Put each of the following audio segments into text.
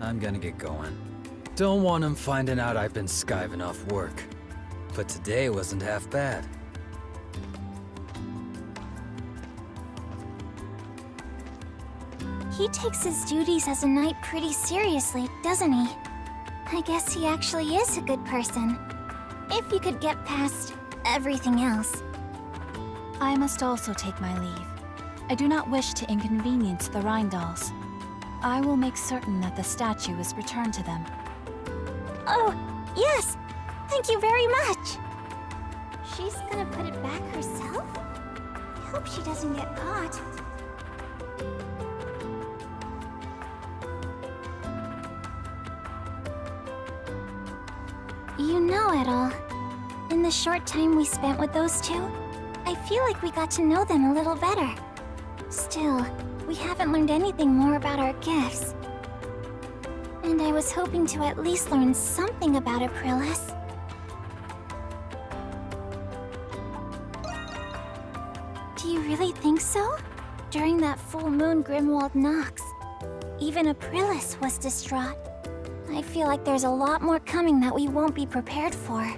I'm gonna get going. Don't want him finding out I've been skiving off work. But today wasn't half bad. He takes his duties as a knight pretty seriously, doesn't he? I guess he actually is a good person. If you could get past everything else. I must also take my leave. I do not wish to inconvenience the Rheindals. I will make certain that the statue is returned to them. Oh, yes! Thank you very much! She's gonna put it back herself? I hope she doesn't get caught. You know it all. In the short time we spent with those two, I feel like we got to know them a little better. Still, we haven't learned anything more about our gifts. And I was hoping to at least learn something about Aprilis. Do you really think so? During that full moon Grimwald Nox, even Aprilis was distraught. I feel like there's a lot more coming that we won't be prepared for.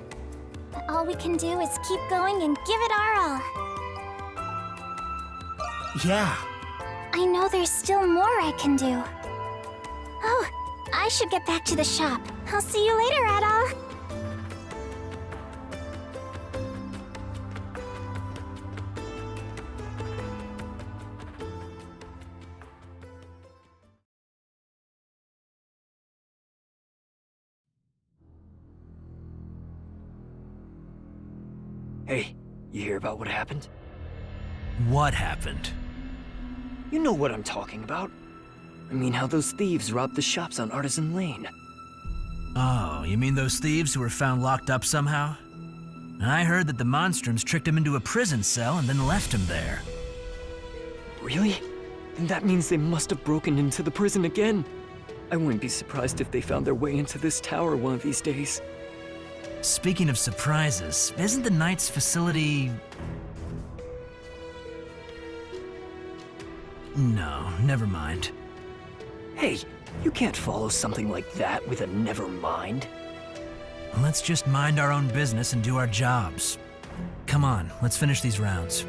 But all we can do is keep going and give it our all. Yeah. I know there's still more I can do. Oh, I should get back to the shop. I'll see you later, Adol. Hey, you hear about what happened? What happened? You know what I'm talking about. I mean how those thieves robbed the shops on Artisan Lane. Oh, you mean those thieves who were found locked up somehow? I heard that the Monstrums tricked him into a prison cell and then left him there. Really? Then that means they must have broken into the prison again. I wouldn't be surprised if they found their way into this tower one of these days. Speaking of surprises, isn't the Knight's facility... No, never mind. Hey, you can't follow something like that with a never mind. Let's just mind our own business and do our jobs. Come on, let's finish these rounds.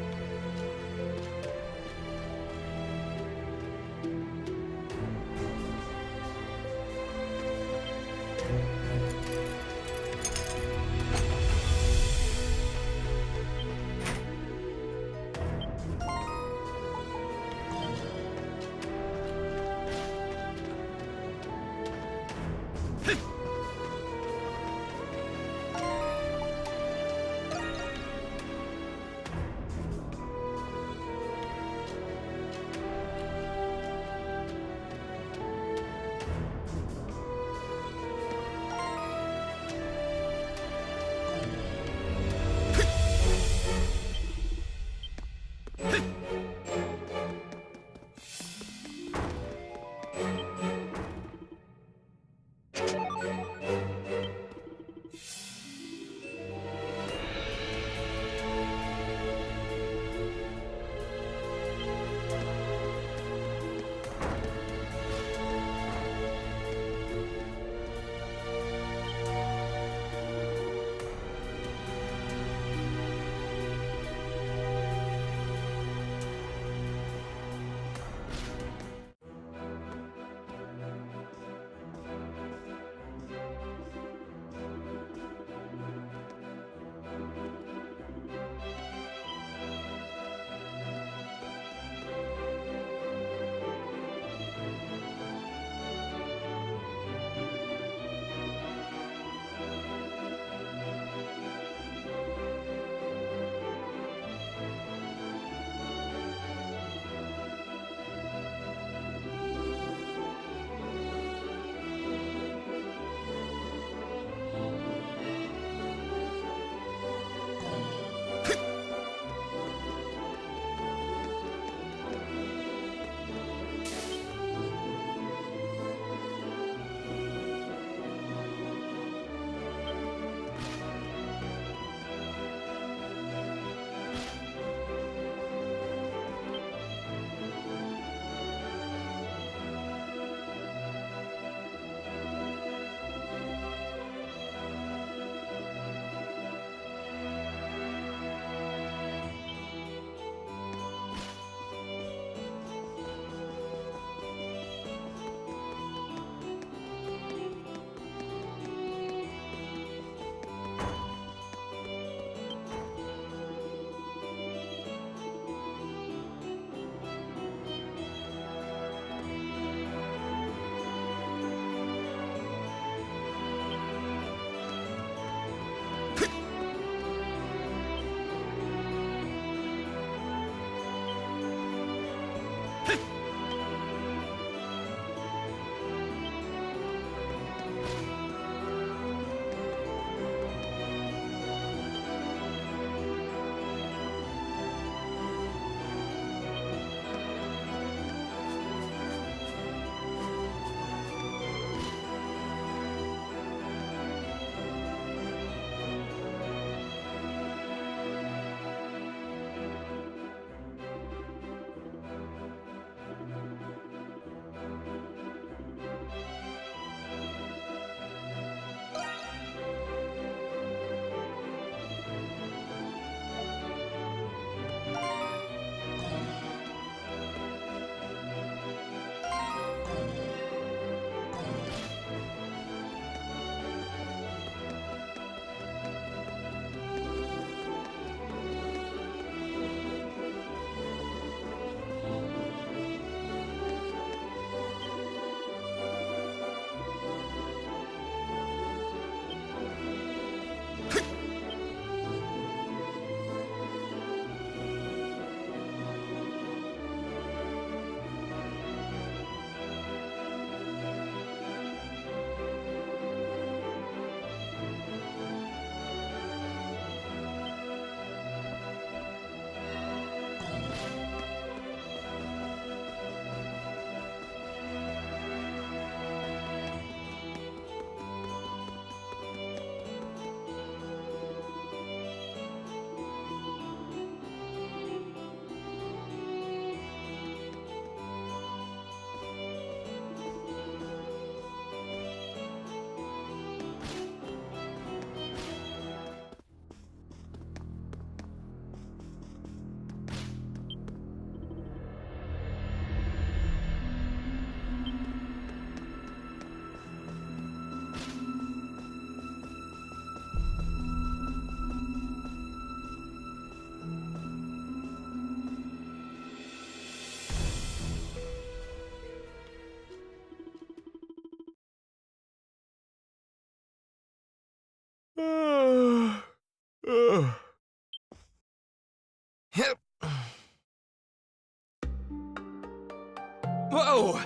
Whoa!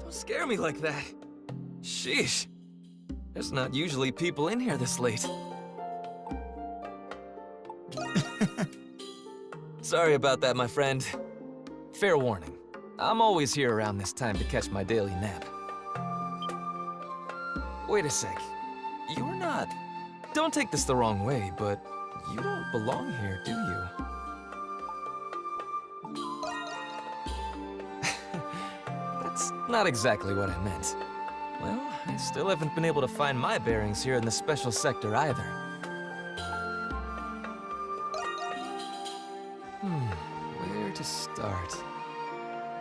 Don't scare me like that. Sheesh. There's not usually people in here this late. Sorry about that, my friend. Fair warning. I'm always here around this time to catch my daily nap. Wait a sec. You're not don't take this the wrong way, but you don't belong here, do you? That's not exactly what I meant. Well, I still haven't been able to find my bearings here in the special sector either. Hmm, where to start?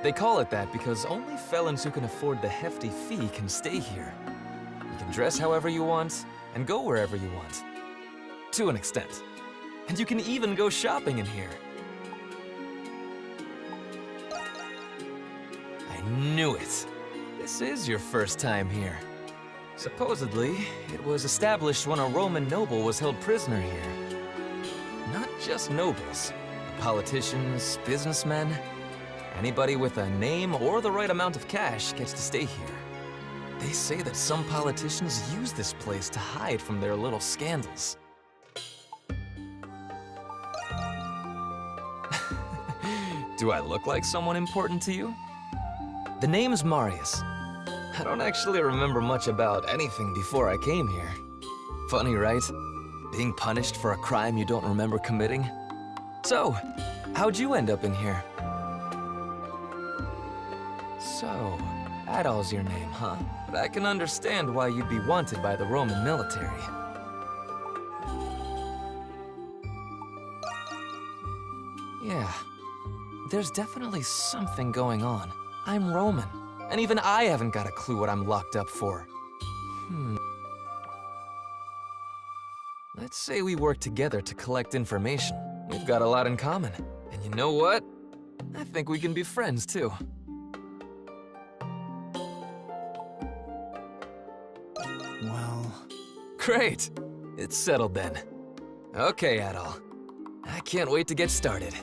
They call it that because only felons who can afford the hefty fee can stay here. You can dress however you want, and go wherever you want. To an extent. And you can even go shopping in here. I knew it. This is your first time here. Supposedly, it was established when a Roman noble was held prisoner here. Not just nobles, politicians, businessmen. Anybody with a name or the right amount of cash gets to stay here. They say that some politicians use this place to hide from their little scandals. Do I look like someone important to you? The name's Marius. I don't actually remember much about anything before I came here. Funny, right? Being punished for a crime you don't remember committing? So, how'd you end up in here? So, Adol's your name, huh? But I can understand why you'd be wanted by the Roman military. Yeah, there's definitely something going on. I'm Roman, and even I haven't got a clue what I'm locked up for. Hmm. Let's say we work together to collect information. We've got a lot in common. And you know what? I think we can be friends, too. Great! It's settled then. Okay, Adol. I can't wait to get started.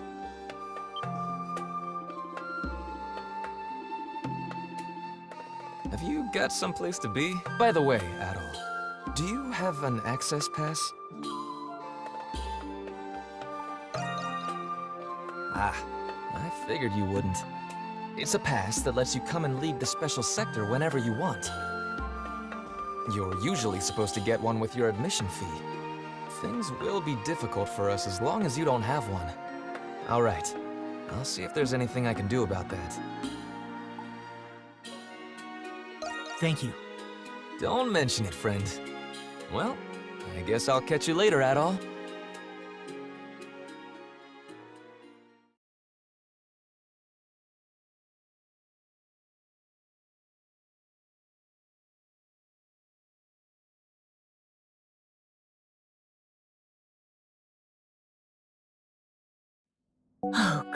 Have you got someplace to be? By the way, Adol, do you have an access pass? Ah, I figured you wouldn't. It's a pass that lets you come and leave the special sector whenever you want. You're usually supposed to get one with your admission fee. Things will be difficult for us as long as you don't have one. All right. I'll see if there's anything I can do about that. thank you. Don't mention it, friend. Well, I guess I'll catch you later, Adol.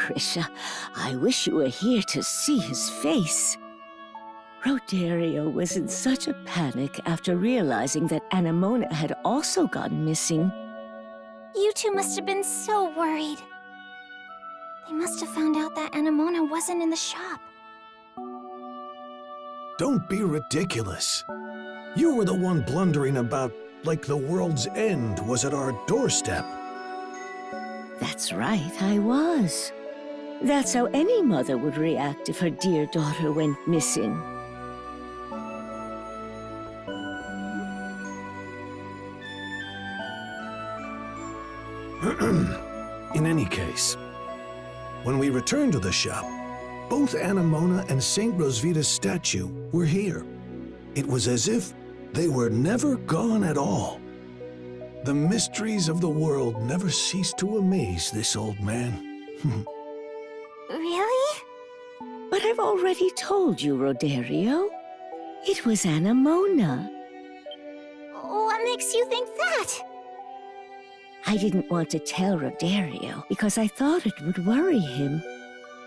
Krisha, I wish you were here to see his face. Rodario was in such a panic after realizing that Anemona had also gone missing. You two must have been so worried. They must have found out that Anemona wasn't in the shop. Don't be ridiculous. You were the one blundering about like the world's end was at our doorstep. That's right, I was. That's how any mother would react if her dear daughter went missing. In any case, when we returned to the shop, both Anemona and St. Rosvita's statue were here. It was as if they were never gone at all. The mysteries of the world never cease to amaze this old man. Really? But I've already told you, Rodario. It was Anemona. What makes you think that? I didn't want to tell Rodario because I thought it would worry him.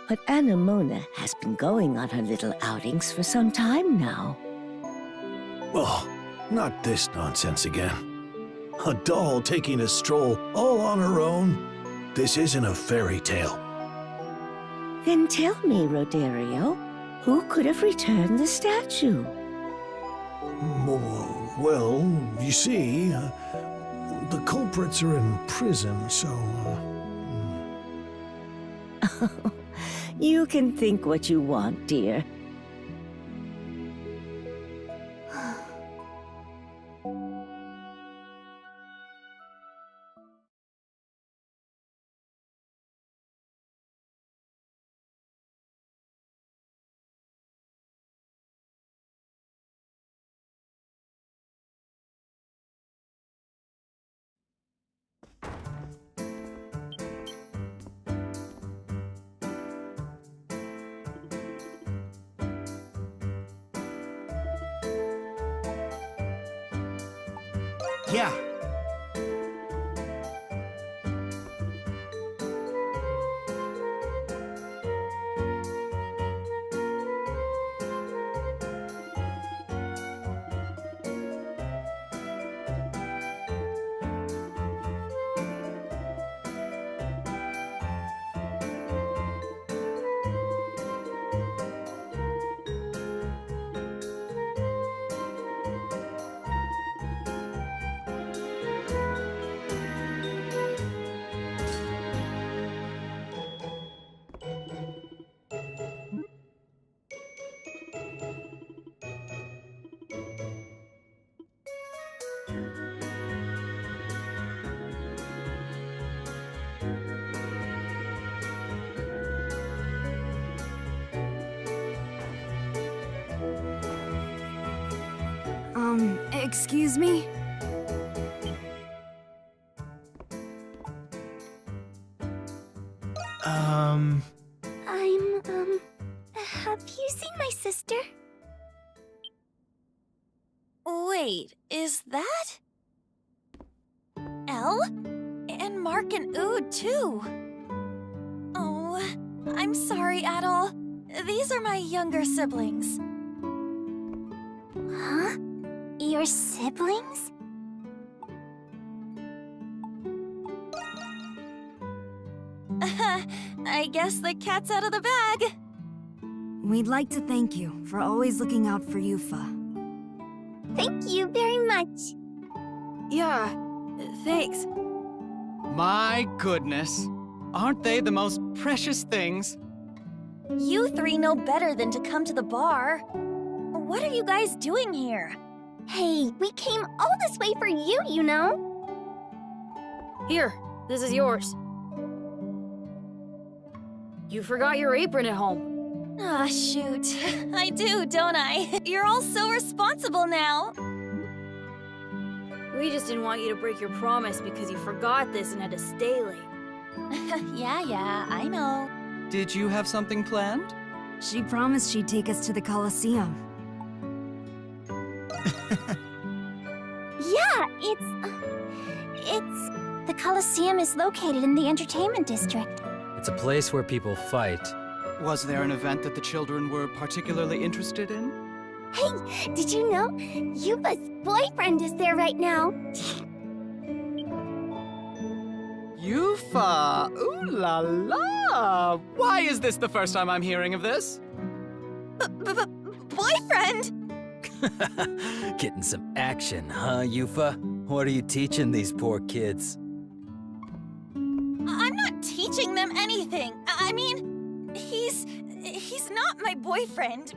But Anemona has been going on her little outings for some time now. Oh, not this nonsense again. A doll taking a stroll all on her own? This isn't a fairy tale. Then tell me, Rodario, Who could have returned the statue? Well, well, you see, uh, the culprits are in prison, so. Uh, You can think what you want, dear. Excuse me? Um. I'm, um. Have you seen my sister? Wait, is that? Elle? And Mark and Ood, too. Oh, I'm sorry, Adol. These are my younger siblings. Siblings? I guess the cat's out of the bag. We'd like to thank you for always looking out for Yufa. Thank you very much. Yeah, thanks. My goodness. Aren't they the most precious things? You three know better than to come to the bar. What are you guys doing here? Hey, we came all this way for you, you know? Here, this is yours. You forgot your apron at home. Ah, shoot. I do, don't I? You're all so responsible now. We just didn't want you to break your promise because you forgot this and had to stay late. yeah, yeah, I know. Did you have something planned? She promised she'd take us to the Colosseum. Yeah, it's. uh, it's. The Colosseum is located in the entertainment district. It's a place where people fight. Was there an event that the children were particularly interested in? Hey, did you know? Yufa's boyfriend is there right now. Yufa! Ooh la la! Why is this the first time I'm hearing of this? Boyfriend? Getting some action, huh, Yufa? What are you teaching these poor kids? I'm not teaching them anything. I I mean, he's. he's not my boyfriend.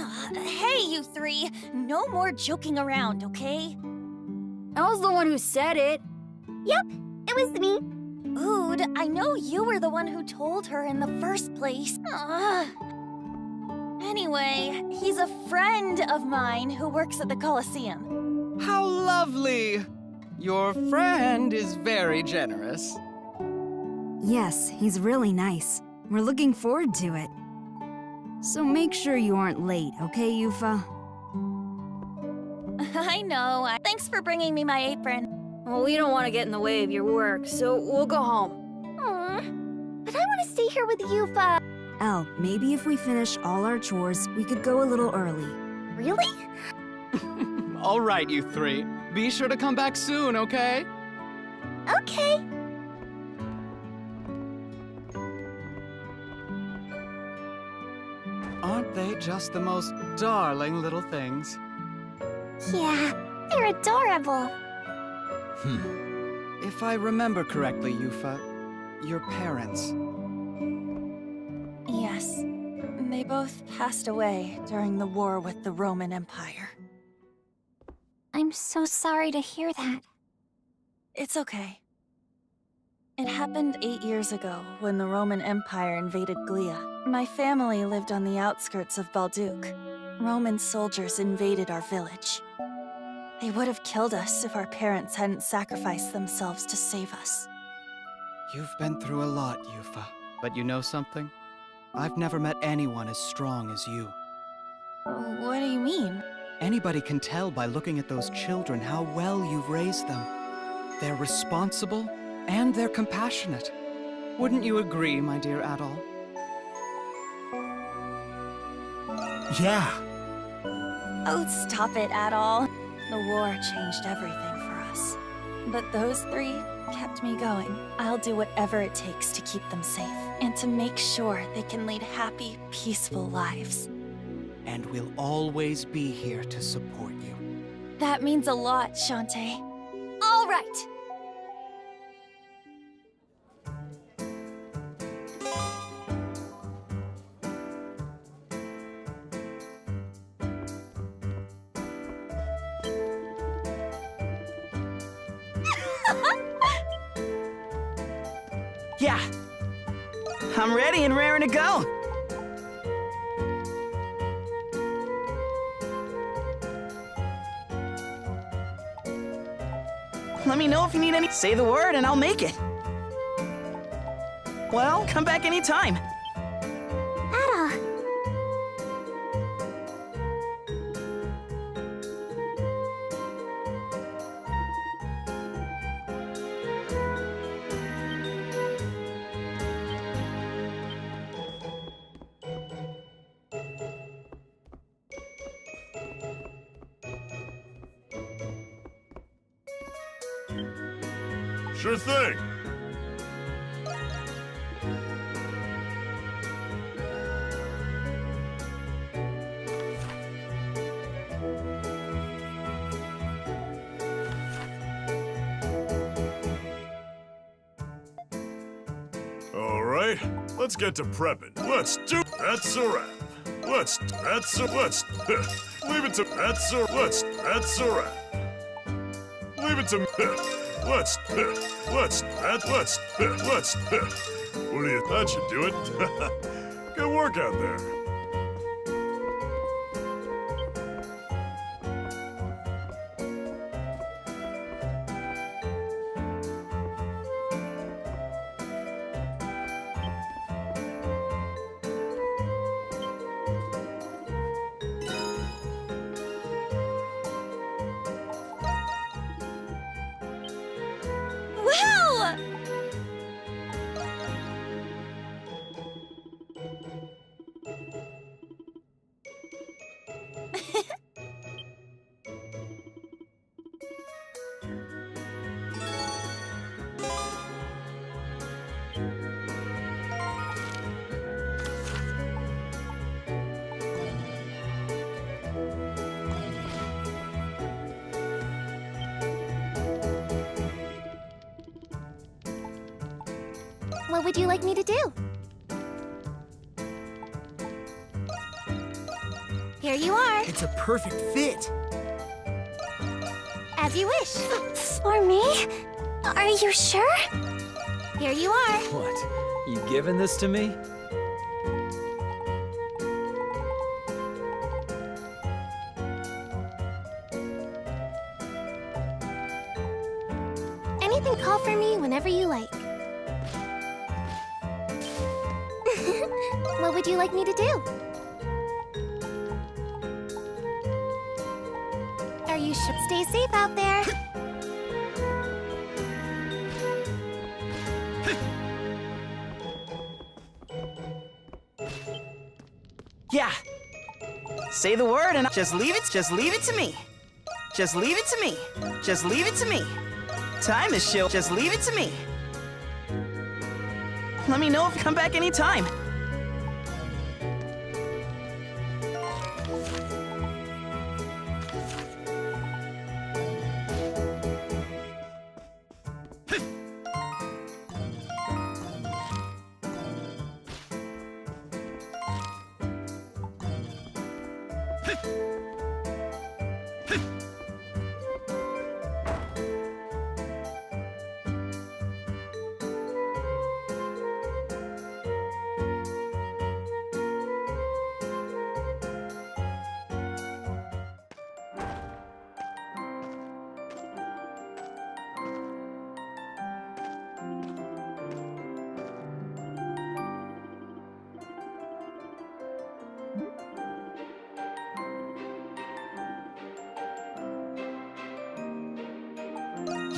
Uh, hey, you three. No more joking around, okay? I was the one who said it. Yep, it was me. Ood, I know you were the one who told her in the first place. Ugh. Anyway, he's a friend of mine who works at the Coliseum. How lovely! Your friend is very generous. Yes, he's really nice. We're looking forward to it. So make sure you aren't late, okay, Yufa? I know. Thanks for bringing me my apron. Well, we don't want to get in the way of your work, so we'll go home. Aw, but I want to stay here with Yufa. Elle, maybe if we finish all our chores, we could go a little early. Really? All right, you three. Be sure to come back soon, okay? Okay. Aren't they just the most darling little things? Yeah, they're adorable. Hmm. If I remember correctly, Yufa, your parents. They both passed away during the war with the Roman Empire. I'm so sorry to hear that. It's okay. It happened eight years ago when the Roman Empire invaded Gllia. My family lived on the outskirts of Balduc. Roman soldiers invaded our village. They would have killed us if our parents hadn't sacrificed themselves to save us. You've been through a lot, Yufa. But you know something? I've never met anyone as strong as you. What do you mean? Anybody can tell by looking at those children how well you've raised them. They're responsible and they're compassionate. Wouldn't you agree, my dear Adol? Yeah. Oh, stop it, Adol. The war changed everything for us. But those three kept me going. I'll do whatever it takes to keep them safe and to make sure they can lead happy, peaceful lives. And we'll always be here to support you. That means a lot, Shantae. All right! Say the word and I'll make it. Well, come back anytime. Sure thing. All right, let's get to prepping. Let's do. That's a wrap. Let's. That's a. Let's. Leave it to. That's a. Let's. That's a wrap. Leave it to. Let's. Let's. That. Let's. Let's. What do you? That should do it. Good work out there. What would you like me to do? Here you are, It's a perfect fit. as you wish. For me? Are you sure? Here you are. What? You giving this to me? What would you like me to do? Are you sure? Stay safe out there. Yeah. Say the word and I'll just leave it. Just leave it to me. Just leave it to me. Just leave it to me. Time is chill. Just leave it to me. Let me know if you come back anytime.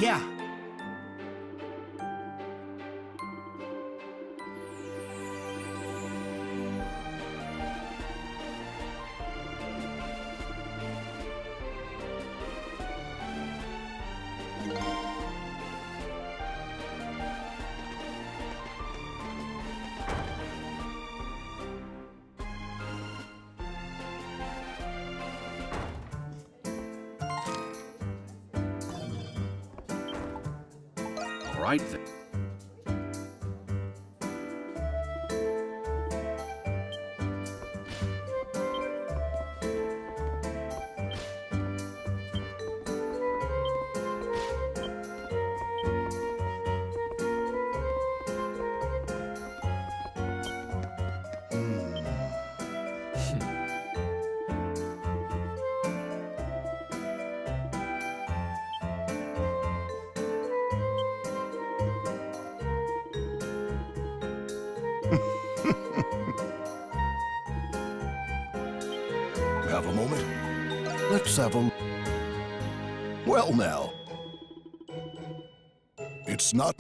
Yeah. Moment? Let's have a... Well now. It's not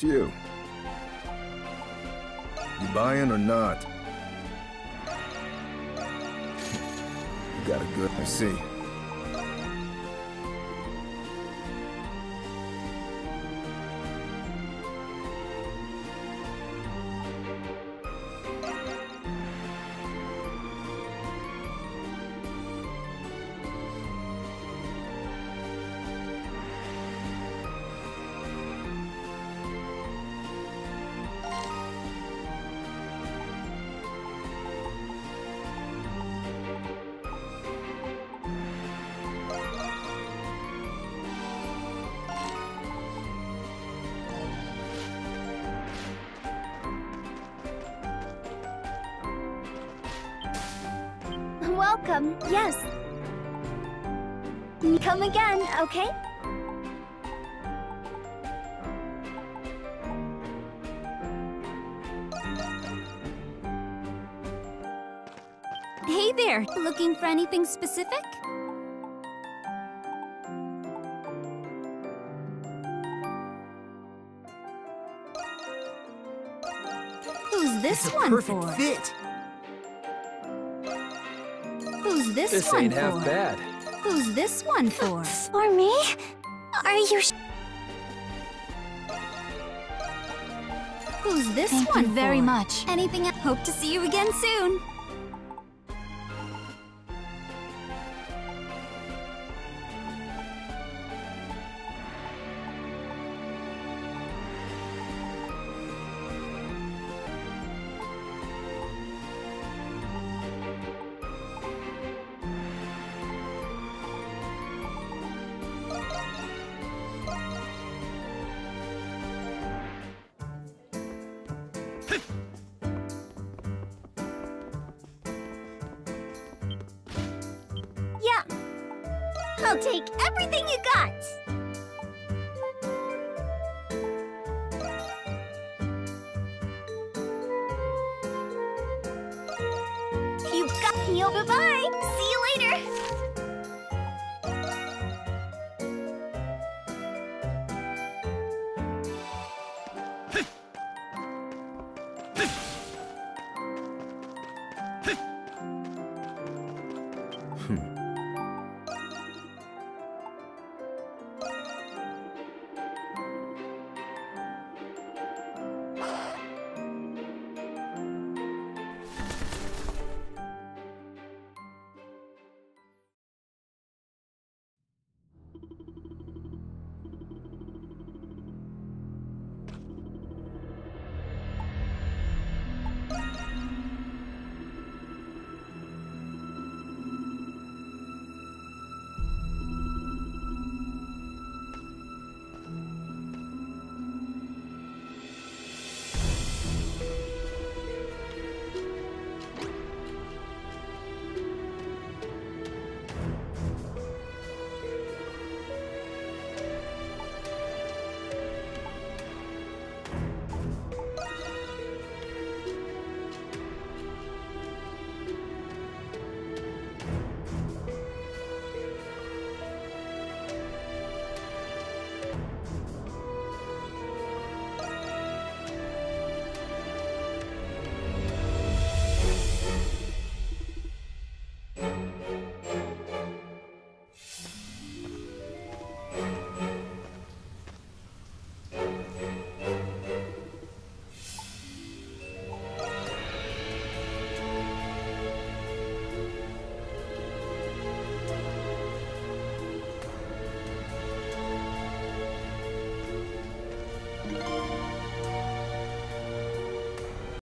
It's you. You buying or not? You got a good, I see. Welcome. Yes. Come again, okay? Hey there, looking for anything specific? Who's this one perfect for? fit. Who's this, This one ain't for? half bad. Who's this one for? For me? Are you sh- Who's this Thank one you very much. Anything? I hope to see you again soon. I'll take everything you got.